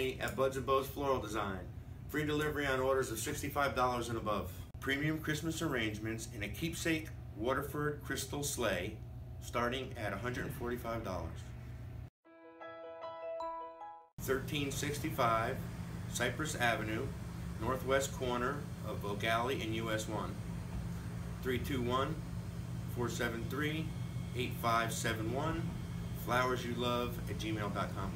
20 at Buds and Bows Floral Design. Free delivery on orders of $65 and above. Premium Christmas arrangements in a keepsake Waterford crystal sleigh starting at $145. 1365 Cypress Avenue, northwest corner of Oak and US 1. 321 473 8571. FlowersyouLove at gmail.com.